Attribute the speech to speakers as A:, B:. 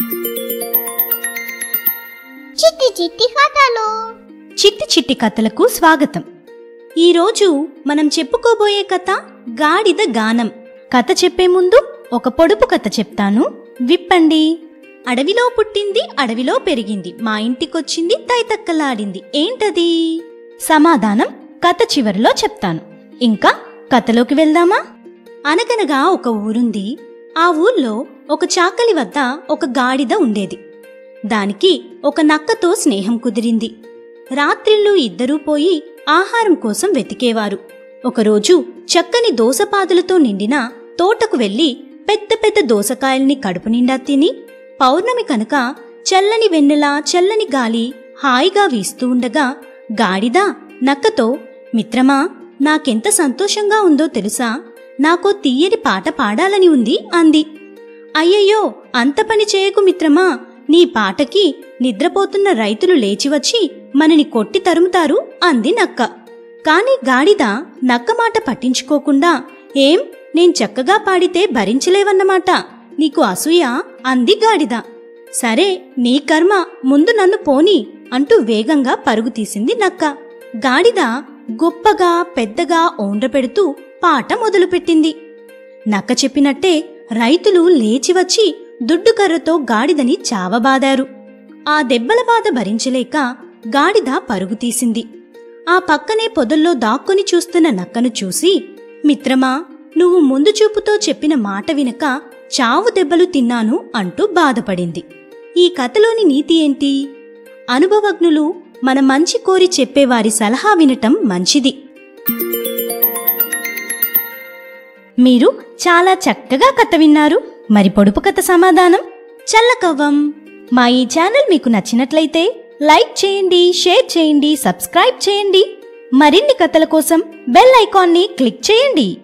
A: చిట్టి చిట్టి కథలు.
B: చిట్టి చిట్టి కథలకు స్వాగతం. ఈరోజు మనం చెప్పుకోబోయే కథ గాడిద గానం. కథ చెప్పే ముందు ఒక పొడుపు కథ చెప్తాను. విప్పండి. అడవిలో పుట్టింది అడవిలో పెరిగింది. మా ఇంటికొచ్చింది తైతక్కలాడింది. ఏంటది? సమాధానం కథ చివరిలో చెప్తాను. ఇంకా కథలోకి వెళ్దామా? అనగనగా ఒక ఊరుంది. ఆ ఊర్లో ఒక చాకలి వద్ద ఒక గాడిద ఉండేది. దానికి ఒక నక్కతో స్నేహం కుదిరింది. రాత్రిళ్ళు ఇద్దరూ పోయి ఆహారం కోసం వెతికేవారు. ఒకరోజు చక్కని దోసపాదులతో నిండిన తోటకు వెళ్ళి పెద్ద పెద్ద దోసకాయల్ని కడుపు నిండా తిని పౌర్ణమి కనుక చల్లని వెన్నెల చల్లని గాలి హాయిగా వీస్తూ ఉండగా గాడిద నక్కతో మిత్రమా నాకెంత సంతోషంగా ఉందో తెలుసా? నాకో తీయని పాట పాడాలని ఉంది అంది. అయ్యయ్యో అంత పని చేయకు మిత్రమా? నీ పాటకి నిద్రపోతున్న రైతులు లేచివచ్చి మనని కొట్టి తరుముతారు అంది నక్క. కాని గాడిద నక్క మాట పట్టించుకోకుండా ఏం నేను చక్కగా పాడితే భరించలేవన్నమాట. నీకు అసూయ? అంది గాడిద. సరే నీ కర్మ ముందు నన్ను పోని అంటూ వేగంగా పరుగు తీసింది నక్క. గాడిద గొప్పగా పెద్దగా ఓండ్రపెడుతూ పాట మొదలుపెట్టింది. నక్క చెప్పినట్టే రైతులు లేచి వచ్చి దుడ్డుకర్రతో గాడిదని చావబాదారు. ఆ దెబ్బల బాధ భరించలేక గాడిద పరుగు తీసింది. ఆ పక్కనే పొదల్లో దాక్కుని చూస్తున్న నక్కను చూసి మిత్రమా నువ్వు ముందు చూపుతో చెప్పిన మాట వినక చావు దెబ్బలు తిన్నాను అంటూ బాధపడింది. ఈ కథలోని నీతి ఏంటి? అనుభవజ్ఞులు మన మంచి కోరి చెప్పేవారి సలహా వినటం మంచిది. మీరు చాలా చక్కగా కథ విన్నారు. మరి పొడుపు కథ సమాధానం? చల్లకవ్వం. మా ఈ ఛానల్ మీకు నచ్చినట్లయితే లైక్ చేయండి షేర్ చేయండి సబ్స్క్రైబ్ చేయండి. మరిన్ని కథల కోసం బెల్ ఐకాన్ని క్లిక్ చేయండి.